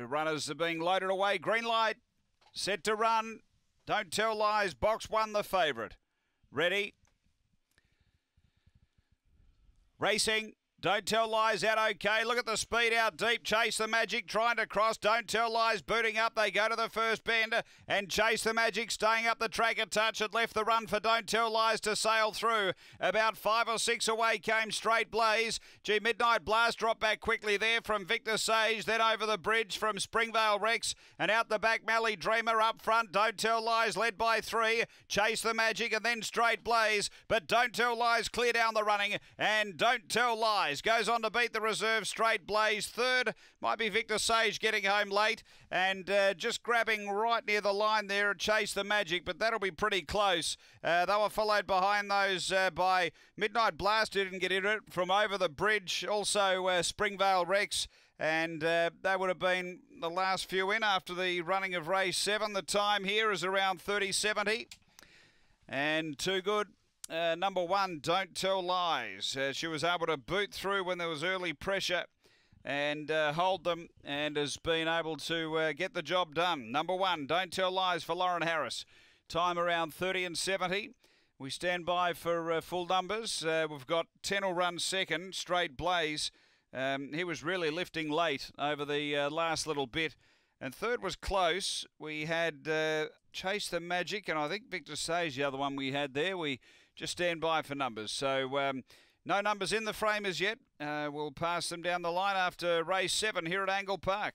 And runners are being loaded away. Green light, set to run. Don't tell lies. Box one, the favourite. Ready. Racing. Don't Tell Lies out okay. Look at the speed out deep. Chase the Magic trying to cross. Don't Tell Lies booting up. They go to the first bend and Chase the Magic staying up the track a touch. It left the run for Don't Tell Lies to sail through. About five or six away came Straight Blaze. Gee, Midnight Blast dropped back quickly there from Victor Sage. Then over the bridge from Springvale Rex and out the back Mally Dreamer up front. Don't Tell Lies led by three. Chase the Magic and then Straight Blaze. But Don't Tell Lies clear down the running and Don't Tell Lies Goes on to beat the reserve straight Blaze. Third might be Victor Sage getting home late and uh, just grabbing right near the line there and Chase the Magic, but that'll be pretty close. Uh, they were followed behind those uh, by Midnight Blast, who didn't get in it from over the bridge. Also, uh, Springvale Rex and uh, they would have been the last few in after the running of race seven. The time here is around 30.70 and too good. Uh, number one, Don't Tell Lies. Uh, she was able to boot through when there was early pressure and uh, hold them and has been able to uh, get the job done. Number one, Don't Tell Lies for Lauren Harris. Time around 30 and 70. We stand by for uh, full numbers. We've got 10 will run second, Straight Blaze. Um, he was really lifting late over the last little bit. And third was close. We had Chase the Magic, and I think Victor Sage, the other one we had there. We just stand by for numbers. So um, no numbers in the frame as yet. Uh, we'll pass them down the line after race seven here at Angle Park.